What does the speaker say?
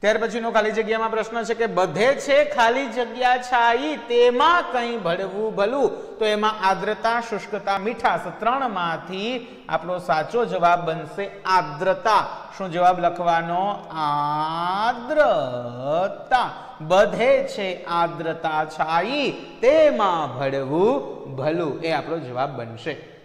ત્યાર પછીનો ખાલી જગ્યામાં પ્રશ્ન છે કે બધે છે ખાલી જગ્યા છાઈ, તેમાં કંઈ ભળવું ભલું? તો એમાં આદ્રતા, શુષ્કતા, મીઠાશ ત્રણમાંથી આપણો સાચો જવાબ બનશે આદ્રતા. શું જવાબ લખવાનો? આદ્રતા. બધે છે આદ્રતા છાઈ, તેમાં ભળવું ભલું. એ આપણો જવાબ બનશે.